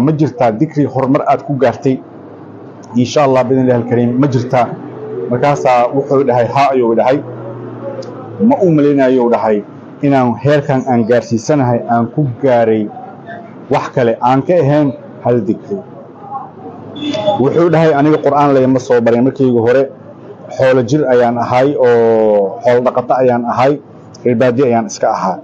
ma jirtaa dikri horumar aad ku gaartay? Insha allah bidn illahi alkariim ma jirtaa. Markaasaa wuxuu dhahay ha ayuu dhahay. Ma u malaynayo dhahay inaan heerkan aan gaarsiisanahay aan ku gaaray wax kale aan ka ahayn hal dikri. Wuxuu dhahay aniga qur'aan layma soo barin markaygu hore xoolo jir ayaan ahay oo xoolo dhaqato ayaan ahay reerbaadi ayaan iska ahaa.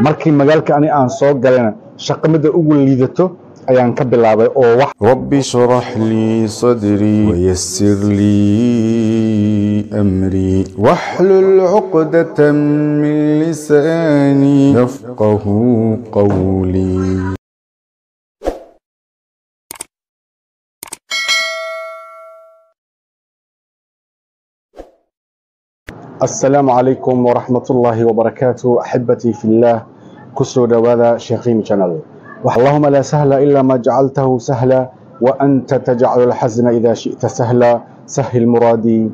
Markii magaalka ani aan soo galayna shaqo midda ugu liidato ayaan ka bilaabay oo rabbi shrax lii sadrii wayasir lii amrii waxlul cuqdata min lisaanii yafqahu qawlii asalaamu calaykum waraxmat ullaahi wbarakaatu fi illaah ku soo dhowaada sheekh rimi اللهم لا سهل إلا ما جعلته سهلا وأنت تجعل الحزن إذا شئت سهلا سهل مرادي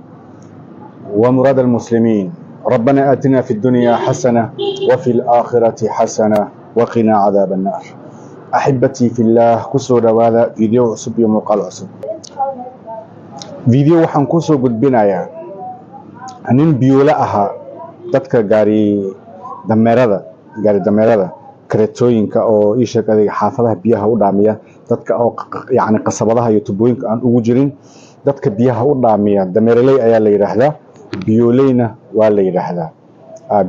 ومراد المسلمين ربنا آتنا في الدنيا حسنة وفي الآخرة حسنة وقنا عذاب النار أحبتي في الله كسر دواذا فيديو عصب يوم قال عصب فيديو وحن كسر قد بنايا nin biyuule ahaa dadka gaari dameerada gaari dameerada karetooyinka oo ii sheeg xaafadaha biyaha u dhaamiya dadka oo yacni qasabadaha iyo tubooyinka aan ugu jirin dadka biyaha u dhaamiya dameereley ayaa la yidhaahdaa biyooleyna waa la yidhaahdaa.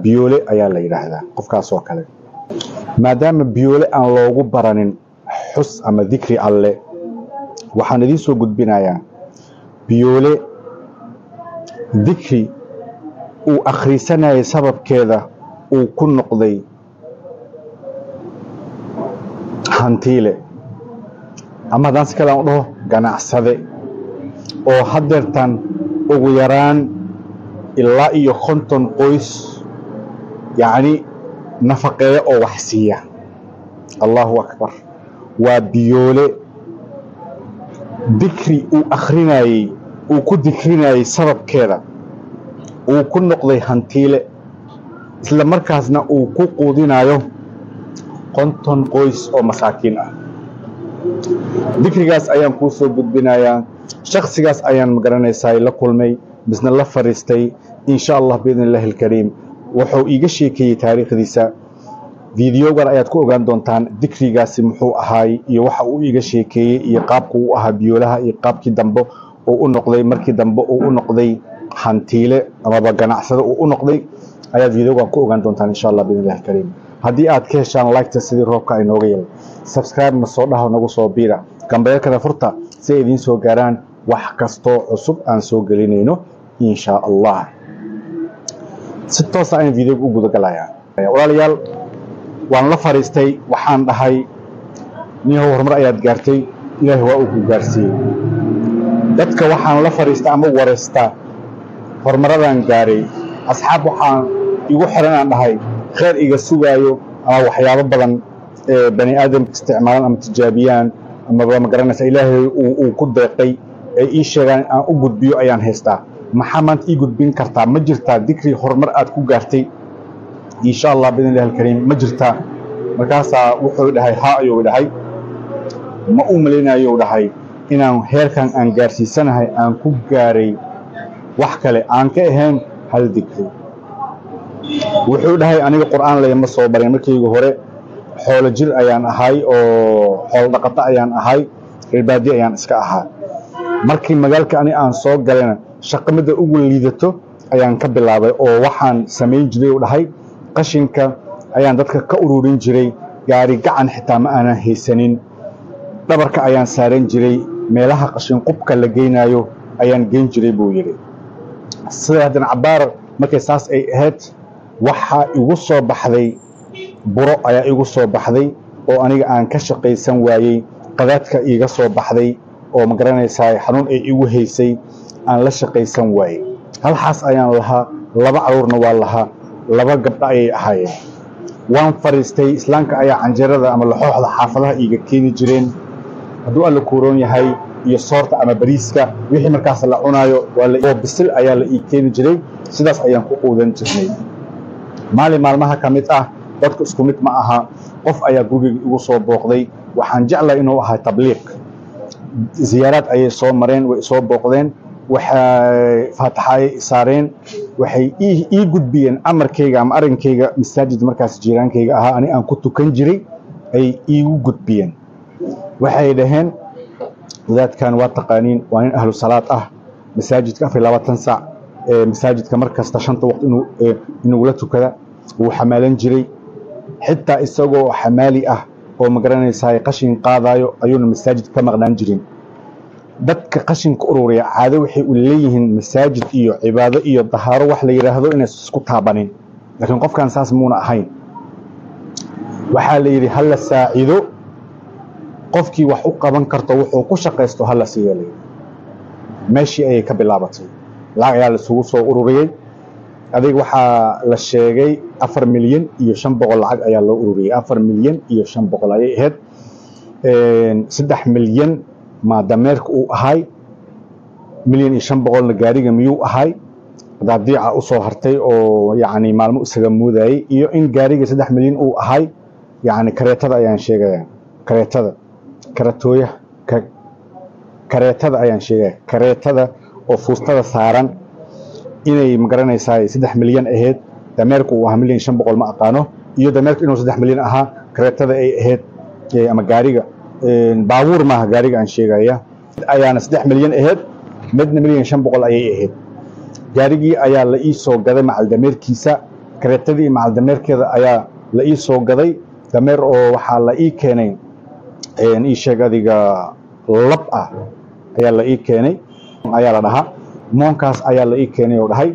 Biyoole ayaa la yidhaahdaa qofkaas kale. Maadaama biyoole aan loogu baranin xus ama dikri alle waxaan idiin soo gudbinayaa biyoole dikri uu akhriisanayay sababkeeda uu ku noqday hantiile. Ama haddaan si kale aan u dhaho ganacsade. Oo haddeertan ugu yaraan ilaa iyo konton qoys yacni nafaqeeya oo wax siiya. Allahu akbar. Waa biyoole. Dikri uu akhrinayey uu ku dikrinayay sababkeeda. Uu ku noqday hantiile. Isla markaasna uu ku quudinayo konton qoys oo masaakiin ah. Dikrigaas ayaan kuu soo gudbinayaa shaksigaas ayaan ma garanaysaa la kulmay misna la fadhiistay insha allah biidn illaahi alkariim. Wuxuu iiga sheekeeyey taariikhdiisa. Fideogan ayaad ku ogaan doontaan dikrigaasi muxuu ahaay iyo waxa uu iiga sheekeeyey iyo qaabku u ahaa biyoolaha iyo qaabkii dambe uu u noqday. Markii dambe uu u noqday hantiile amaba ganacsade uu u noqday. Ayaad videogan ku ogaan doontaan insha allah biidn illahi alkariim haddii aad ka heshaan liketa sidii roobka ay nooga yeelay subscribe ma soo nagu soo biira. Gambeelkada furta si ay idiin soo gaaraan wax kastoo cusub aan soo gelinayno insha allah si toosa ayaan videoga u gudagalayaa. Walaalayaal waan la fadhiistay waxaan dhahay niyahow horumar ayaad gaartay ilaahay waa uu ku gaarsiiyey. Dadka waxaan la fadhiistaa ama wareystaa horumaradaan gaaray asxaab waxaan igu xiran aan dhahay kheyr iga sugaayo ama waxyaabo badan ee bani aadamka isticmaalaan ama tijaabiyaan amaba magaranaysa ilaahay uu ku deeqay ee ii sheegaan aan u gudbiyo ayaan haystaa. Maxaa maanta ii gudbin kartaa? Ma jirtaa dikri horumar aad ku gaartay? Insha allah bidn illahi alkariim ma jirtaa. Markaasaa wuxuu dhahay ha ayuu dhahay. Ma u malaynayo dhahay inaan heerkan aan gaarsiisanahay aan ku gaaray wax kale aan ka ahayn hal dikri wuxuu dhahay aniga qur'aan layma soo barin. Markaygu hore xoolo jir ayaan ahay oo xoolo dhaqato ayaan ahay reerbaadi ayaan iska ahaa markii magaalka ani aan soo galayna shaqo midda ugu liidato ayaan ka bilaabay oo waxaan samayn jiray u dhahay qashinka ayaan dadka ka ururin jiray gaari gacan xitaa ma aanan haysanin. Dhabarka ayaan saaran jiray meelaha qashin qubka la geynayo ayaan geyn jiray buu yidhi. Sida haddana cabaar markay saas ay ahayd waxaa igu soo baxday buro ayaa igu soo baxday oo aniga aan ka shaqaysan waayey qadaadka iiga soo baxday oo ma garanaysaa xanuun ay igu haysay aan la shaqaysan waayey. Halxaas ayaan lahaa laba caruurna waa lahaa laba gabdho ayay ahaayeen. Waan fadhiistay islaamka ayaa canjeerada ama laxooxda xaafadaha iiga keeni jireen. Hadduu alla kuuroon yahay iyo soorta ama bariiska wixii markaas la cunaayo oo bisil ayaa la ii keeni jiray sidaas ayaan ku quudan jirnay maalin maalmaha ka mid ah dadku isku mid ma aha. Qof ayaa gurigayga igu soo booqday. Waxaan jeclahay inuu ahay tabliiq. Ziyaaraad ayay soo mareen way soo booqdeen waxay faataxa ay saareen waxay ii gudbiyeen amarkayga ama arinkayga masaajid markaas jiiraankayga ahaa. Ani aan ku tukan jiray ay iigu gudbiyeen. Waxay dhaheen wadaadkan waa taqaaniin waa nin ahlu salaad ah. Masaajidka afar labaatan saac masaajidka mar kasta shanta waqt inugula tukada wuu xamaalan jiray. Xitaa isagoo xamaali ah oo ma garanaysaa qashin qaadayo ayuuna masaajid ka maqnaan jirin. Dadka qashinka ururiya caado waxay u leeyihiin masaajid iyo cibaado iyo dahaaro wax la yidhaahdo inay isku taabanin. Laakiin qofkan saas muuna ahayn. Waxaa la yidhi hala saacido. Qofkii wax u qaban karto wuxuu ku shaqaysto hala layidhi meeshii ayay ka bilaabatay. Lacag ayaa laisugu soo ururiyey adig waxaa la sheegay afar milyan iyo shan boqol lacag ayaa loo ururiyey afar milyan iyo shan boqol ayay ahayd. Saddex milyan maa uu ahay. Milyan iyo shan boqolna gaariga miyuu ahay? Daadiica u soo hartay oo yacni maalmo isaga muudayay. Iyo in gaariga saddex milyan uu ahay yacni kareetada ayaan sheegaya kareetada. Karatooya kareetada ayaan sheegaya kareetada oo fuustada saaran inay ma garanaysaa saddex milyan ahayd dameerku uu ahaa milyan shan boqol ma aqaano. Iyo dameerku inuu saddex milyan ahaa kareetada ay ahayd ama gaariga baabuur maaha gaariga aan sheegaya ayaana saddex milyan ahayd midna milyan shan boqol ayay ahayd gaarigii ayaa la ii soo gaday macal dameerkiisa. Kareetadii macal dameerkeeda ayaa la ii soo gaday. Dameer oo waxaa la ii keenay ii sheeg adiga lab ah ayaa la ii keenay. Ayaa la dhahaa moonkaas ayaa la ii keenay oo dhahay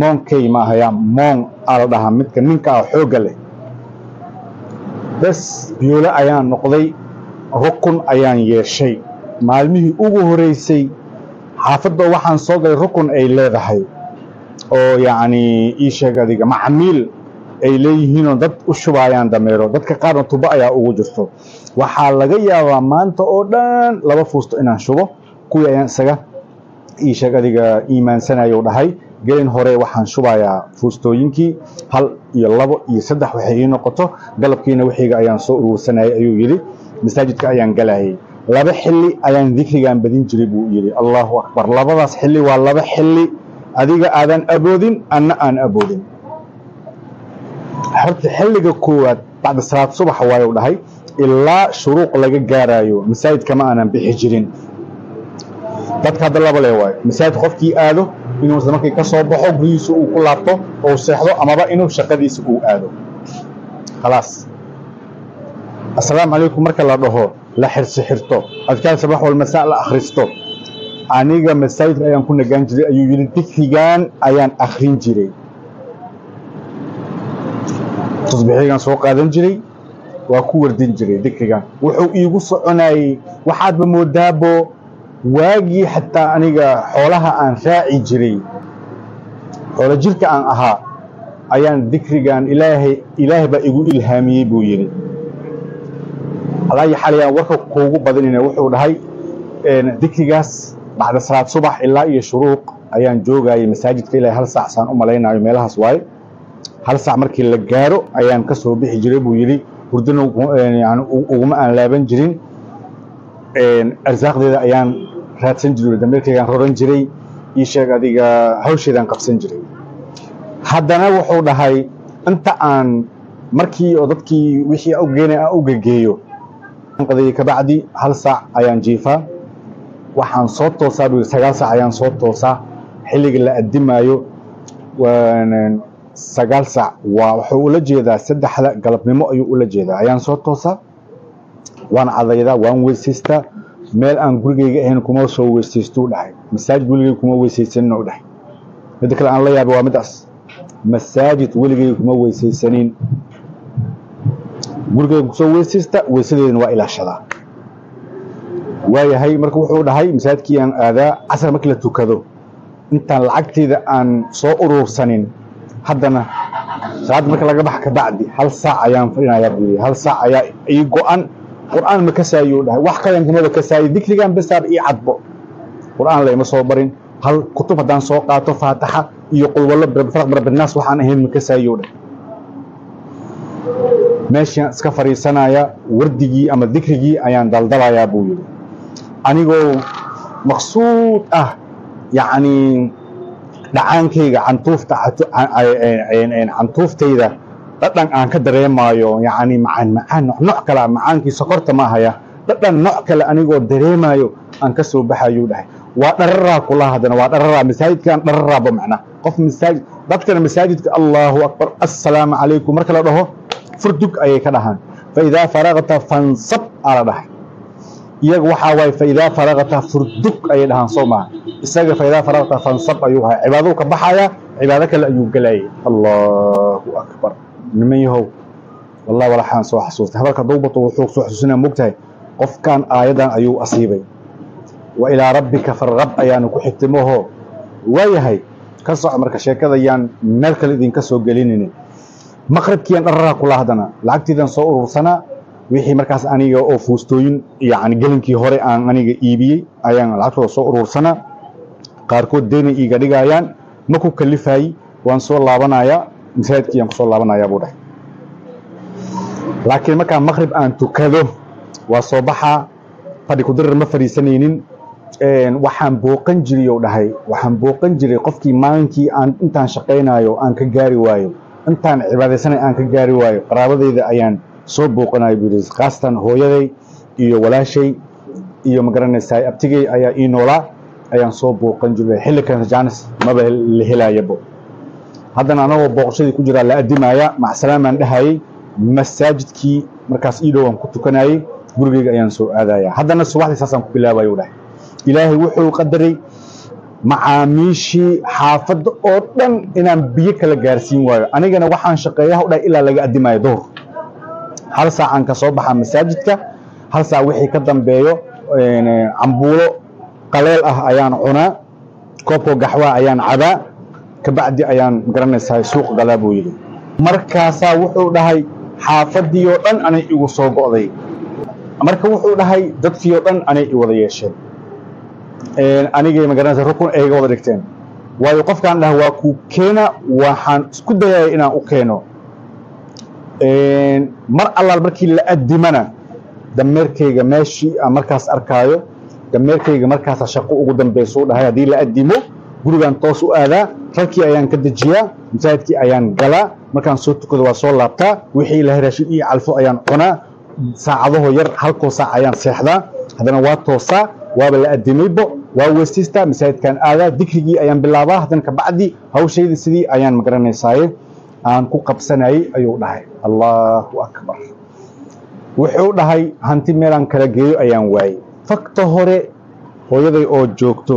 moonkay maahaya moon aa la dhahaa midka ninka ah xoogga leh. Bes biyoole ayaan noqday rukun ayaan yeeshay. Maalmihii ugu horeysay xaafadda waxaan soo galay rukun ay leedahay oo yacni ii sheeg adiga macmiil ay leeyihiinoo dad u shubaayaan dameero dadka qaarna tubo ayaa ugu jirto. Waxaa laga yaabaa maanta oo dhan laba fuusto inaan shubo kuwii ayaan isaga ii sheeg adiga iimaansanayou dhahay. Gelin hore waxaan shubayaa fuustooyinkii hal iyo labo iyo saddex waxay ii noqoto. Galabkiina wixiiga ayaan soo uruursanayay ayuu yidhi. Masaajidka ayaan galayay laba xilli ayaan dikrigaan badin jiray buu yidhi. Allahu akbar. Labadaas xilli waa laba xilli. Adiga aadan aboodin anna aan aboodin. Horta xilliga koowaad bacda salaad subax waayuu dhahay. Ilaa shuruuq laga gaarayo masaajidka ma aanan bixi jirin dadka hadda laba le waayo. Masaajid qofkii aado inuu isla markii ka soo baxo gurigiisa uu ku laabto oo seexdo amaba inuu shaqadiisa uu aado. Khalaas. Assalaamu calaykum marka la dhaho la xirsi xirto. Adkaar sabax wal masaa la akhristo. Aniga masaajidka ayaan ku nagaan jiray ayuu yidhi dikrigan ayaan akhrin jiray. Tasbiixigan soo qaadan jiray waa ku wardin jiray dikrigan wuxuu iigu soconayey waxaadba moodaabo waagii xataa aniga xoolaha aan raaci jiray xoolo jirka aan ahaa ayaan dikrigan ilaahay ilaahay baa igu ilhaamiyey buu yidhi. Alaayi xalayaan warka kuugu badinayna wuxuu dhahay dikrigaas bacda salaad subax ilaa iyo shuruuq ayaan joogayay masaajidka ilaa hal saac saan u malaynayo meelahaas waaye. Hal saac markii la gaaro ayaan ka bixi jiray buu yidhi. Hurdana uguma aan laaban jirin arsaaqdeeda ayaan raadsan jiray dameerkaygaan roran jiray ii sheeg adiga hawsheedaan qabsan jiray. Haddana wuxuu dhahay inta aan markii oo dadkii wixii ugeena aan u gegeeyo hal saac ayaan jiifaa. Waxaan soo toosaa buu sagaal saac ayaan soo toosaa xilliga la addimaayo. Sagaal saac waa wuxuu ula jeedaa saddexda galabnimo ayuu ula jeedaa ayaan soo toosaa waan cadaydaa waan weysaystaa meel aan gurigayga ahayn kuma soo weysaystuu dhahay. Masaajid weligay kuma weysaysanin u dhahay. Midda kale aan la yaabay waa midaas. Masaajid weligay kuma weysaysanin gurigayga ku soo weysaysta weysadeedana waa ilaashadaa waayahay marka wuxuu dhahay masaajidkii aan aadaa casar markii la tukado intaan lacagtayda aan soo uruursanin haddana salaadda marka laga bax kabacdi hal saac ayaan fadhinayaa buu yidhi. Hal saac ayaa ii go-an qur'aan ma kasaayuu dhahay. Wax kalan kamaba kasaayo dikrigan basaab ii cadbo. Qur'aan layma soo barin. Hal kutub haddaan soo qaato faataxa iyo qulwallo faraq barabinaas waxaan ahayn ma kasaayuu dhahay. Meeshaan iska fadhiisanaya wardigii ama dikrigii ayaan daldalayaa buu yidhi. Anigoo maqsuud ah yacni dhacaankayga cantuufta dhadhan aan ka dareemaayo yacni macaan macaan nooc nooc kale macaankii sokorta ma haya. Dhadhan nooc kale anigoo dareemayo aan ka soo baxayuu dhahay. Waa dhararaa kula haddana waa dhararaa masaajidkan dhararaaba macnaa. Qof masaajid dadkana masaajidka allahu akbar assalaamu calaykum marka la dhaho furdug ayay ka dhahaan. Faidaa faraqta fansab aa la dhahay. Iyaga waxaa waaye faidaa faraqta furdug ayay dhahaan soo maaha isaga faidaa faraqta fansab ayuu ahaa cibaadou ka baxaya cibaado kale ayuu gelayay allahu akbar niman yahow. Wallahi walaxaan soo xasuustay. Hadalka dawbato wuxuu soo xasuusinaa mogtahay qofkan aayadan ayuu asiibay. Wa ilaa rabbika farqab ayaanu ku xigtimoho waayahay ka soco marka sheekada yaan meel kale idinka soo gelininin maqribkiian dhararaa kula haddana lacagtiidan soo urursanaa wixii markaas aniga oo fuustooyin yani gelinkii hore aan aniga iibiyey ayaan lacagtooda soo urursanaa qaarkood deynay iiga dhigayaan. Ma ku kalifaay waan soo laabanayaa masaajidkii aan ku soo laabanayaa buu dhahay. Laakiin markaa maqrib aan tukado waa soo baxaa fadhi kudirar ma fadhiisanaynin. Waxaan booqan jiray ou dhahay waxaan booqan jiray qofkii maalinkii aan intaan shaqaynayo aan ka gaari waayo. Intaan cibaadaysanay aan ka gaari waayo. Qaraabadayda ayaan soo booqanayo buu yidhi khaasatan hooyaday iyo walaashay iyo ma garanaysaa abtigay ayaa ii noolaa ayaan soo booqan jiray. Xilli kan jaanis maba la helayabo haddana anagoo booqashadii ku jiraa la addimaaya macsalaamaan dhahayay masaajidkii markaas ii dhowaan ku tukanayay gurigeyga ayaan soo aadaya haddana subaxdii saasaan ku bilaabayo dhahay. Ilaahay wuxuu qadaray macaamiishii xaafadda oo dhan inaan biyo kala gaarsiin waayo. Anigana waxaan shaqeeyaha u dhahay ilaa laga addimayo duhur. Hal saacaan ka soo baxaa masaajidka hal saac wixii ka dambeeyo cambuulo qaleel ah ayaan cunaa koobkoo gaxwaa ayaan cabaa kabacdi ayaan garanaysaa suuq galaa buu yidhi. Markaasaa wuxuu dhahay xaafaddii oo dhan anay igu soo go'day. Marka wuxuu dhahay dadkii oo dhan anay i wada yeesheen. Anigay magaranaysa rukun ayga wada dhigteen. Waayo qofkaan dhaha waa kuu keena waxaan isku dayaya inaan u keeno. Mar allaal markii la addimana dameerkayga meeshii aan markaas arkaayo dameerkayga markaasa shaqo ugu dambaysuu dhahay haddii la addimo gurigaan toos u aadaa rarkii ayaan ka dejiyaa masaajidkii ayaan galaa markaan soo tukado waa soo laabtaa wixii ilahay raashin iyo calfo ayaan cunaa saacadaho yar halkoo saac ayaan seexdaa haddana waa toosaa waaba la addimaybo waa weysaystaa masaajidkaan aadaa dikrigii ayaan bilaabaa haddana kabacdi hawshayda sidii ayaan magaranaysaye aan ku qabsanayey ayuu dhahay. Allahu akbar. Wuxuu dhahay hanti meelaan kala geeyo ayaan waayey. Fakta hore hooyaday oo joogto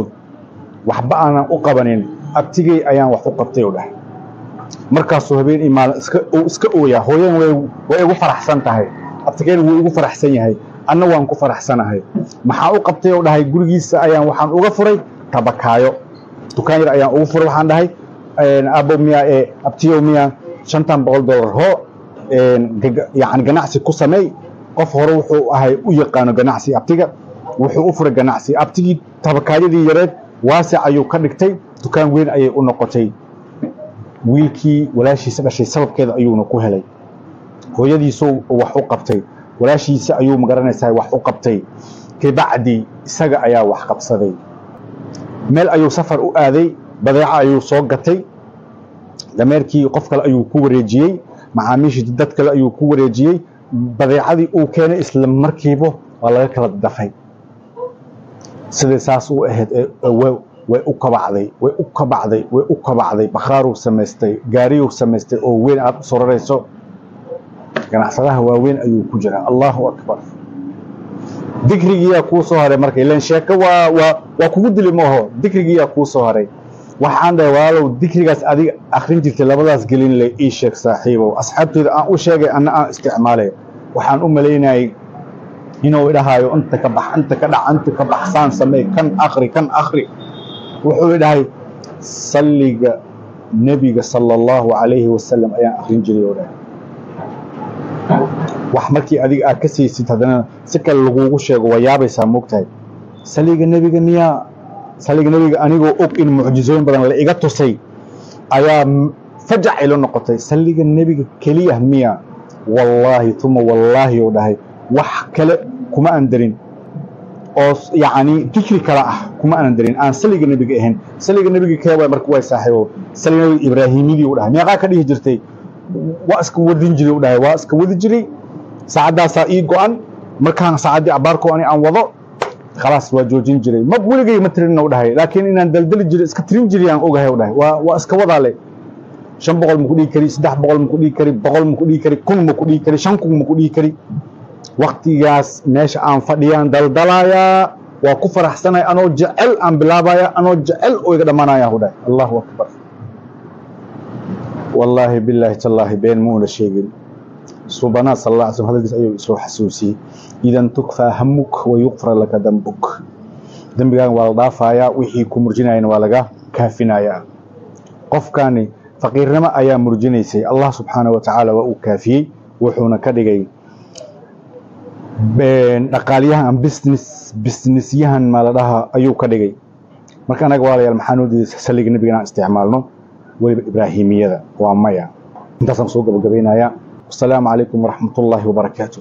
waxba aanan u qabanin abtigey ayaan wax u qabtay u dhahay. Markaasuu habeen uu iska ooyaa hooyadan way igu faraxsan tahay. Abtigeyna wuu igu faraxsan yahay. Anna waan ku faraxsanahay. Maxaa u qabtay oo dhahay? Gurigiisa ayaan waxaan uga furay tabakaayo. Dukaan yar ayaan ugu furay waxaan dhahay. Abo miya abtiyow miya shantan boqol dollar. Hoo yani ganacsi ku sameey qof hore wuxuu ahay u yaqaano ganacsi abtiga. Wuxuu u furay ganacsi. Abtigii tabakaayadii yareed waasic ayuu ka dhigtay dukaan weyn ayay u noqotay. Wiilkii walaashiisa dhashay sababkeeda ayuuna ku helay. Hooyadiisuu wax u qabtay. Walaashiisa ayuu ma garanaysaa wax u qabtay. Kabacdi isaga ayaa wax qabsaday. Meel ayuu safar u aaday badeeco ayuu soo gatay. Dameerkii qof kale ayuu ku wareejiyey macaamiishii dad kale ayuu ku wareejiyey. Badeecadii uu keenay isla markiiba waa laga kala dafay siday saas u ahayd way u kabacday way u kabacday way u kabacday bakhaaruu samaystay gaariyuu samaystay oo weyn aad u sorarayso ganacsadaha waaweyn ayuu ku jiraa. Allahu akbar. Dikrigiyaa kuu haray marka ilan sheeko waa waa waa kugu dili maaho dikrigiyaa kuu haray. Waxaan dhahay walaalow dikrigaas adiga akrin jirtay labadaas gelin le ii sheeg saaxiibow. Asxaabteyda aan u sheegay anna aan isticmaalay. Waxaan u malaynayay inuu idhahaayo inta ka bax inta ka dhac inta ka baxsaan samey kan akri kan akri wuxuu idhahay salliga nebiga sala allahu calayhi wasalam ayaan akrin jiray oo dhahay wax markii adiga aad ka siisid haddana si kale lagugu sheego waa yaabaysaa moogtahay saliga nebiga miyaa? Saliga nebiga anigoo og in mucjizooyin badan la iga tusay ayaa fajac ilo noqotay. Saliga nebiga keliya miya wallaahi tuma wallaahi ou dhahay wax kale kuma aan darin oo yacni fikri kale ah kuma aanan darin. Aan saliga nebiga ahayn. Saliga nebiga keewa marka way saaxiibo. Saliga nebiga ibraahimidii u dhahay. Meeqaa ka dhihi jirtay. Waa iska wadin jiray u dhahay. Waa iska wadi jiray. Saacaddaasaa ii go-an. Markaan saacaddii abaarko ani aan wado khalaas waa joojin jiray. Ma weligay ma tirin u dhahay. Laakiin inaan daldali jiray iska tirin jiray aan ogahay u dhahay. Waa waa iska wadaale. Shan boqol ma ku dhihi kari saddex boqol ma ku dhihi kari boqol ma ku dhihi kari kun ma ku dhihi kari shan kun ma ku dhihi kari waktigaas meesha aan fadhiyaan daldalayaa waa ku faraxsanaya anoo jecel aan bilaabaya anoo jecel oo iga dhammaanaya dhahay allahu akbar. Wallaahi bilaahi tallaahi been muuna sheegin. Subanaa sal alla slm hadalkiis ayuu isoo xasuusiyey. Idan tukfaa hamuk wa yuqfar laka dambuk. Dembigaaga waa la dhaafayaa wixii ku murjinayana waa laga kaafinayaa. Qofkani faqiirnimo ayaa murjinaysay. Allah subxaanahu wa tacaala waa uu kaafiyey wuxuuna ka dhigay dhaqaalyahan business businessyahan maa la dhahaa ayuu ka dhigay. Marka anaga walaalayaal maxaa noo diiday saliga nebiga inaan isticmaalno? Weliba ibraahimiyada waa maya. Intaasaan soo gabagabaynayaa wasalaamu calaykum waraxmat ullaahi wabarakaatu